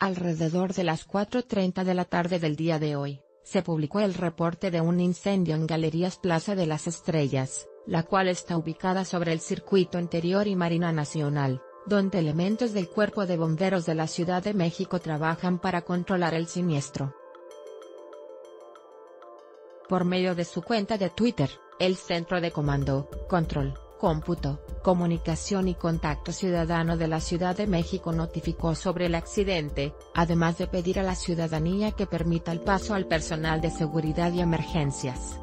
Alrededor de las 4.30 de la tarde del día de hoy, se publicó el reporte de un incendio en Galerías Plaza de las Estrellas, la cual está ubicada sobre el circuito interior y Marina Nacional, donde elementos del Cuerpo de Bomberos de la Ciudad de México trabajan para controlar el siniestro. Por medio de su cuenta de Twitter, el Centro de Comando, Control, Cómputo, Comunicación y Contacto Ciudadano de la Ciudad de México notificó sobre el accidente, además de pedir a la ciudadanía que permita el paso al personal de seguridad y emergencias.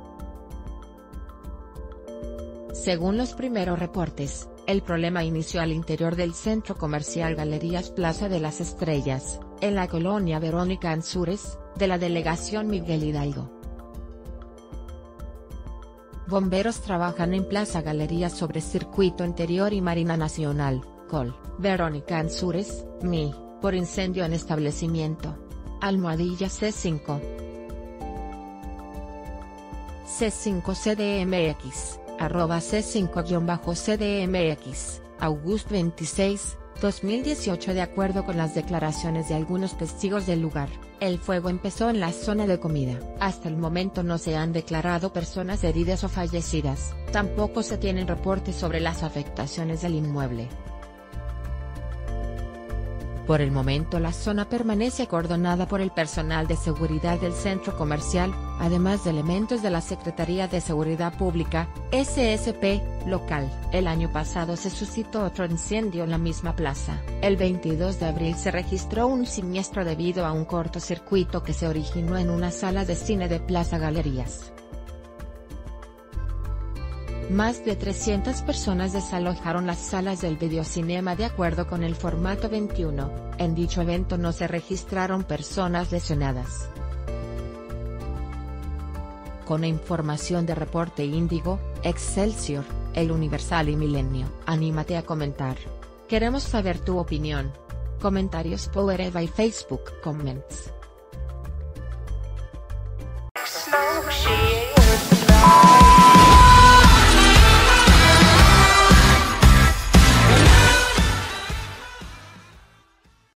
Según los primeros reportes, el problema inició al interior del centro comercial Galerías Plaza de las Estrellas, en la colonia Verónica Ansúrez, de la delegación Miguel Hidalgo. Bomberos trabajan en Plaza Galerías sobre Circuito Interior y Marina Nacional, Col, Verónica Ansures, Mi, por incendio en establecimiento. Almohadilla C5. C5CDMX, arroba C5-CDMX, August 26, 2018 De acuerdo con las declaraciones de algunos testigos del lugar, el fuego empezó en la zona de comida. Hasta el momento no se han declarado personas heridas o fallecidas, tampoco se tienen reportes sobre las afectaciones del inmueble. Por el momento la zona permanece acordonada por el personal de seguridad del centro comercial, además de elementos de la Secretaría de Seguridad Pública, SSP, local. El año pasado se suscitó otro incendio en la misma plaza. El 22 de abril se registró un siniestro debido a un cortocircuito que se originó en una sala de cine de Plaza Galerías. Más de 300 personas desalojaron las salas del videocinema de acuerdo con el formato 21, en dicho evento no se registraron personas lesionadas. Con información de Reporte Índigo, Excelsior, El Universal y Milenio. Anímate a comentar. Queremos saber tu opinión. Comentarios Power Eva y Facebook Comments.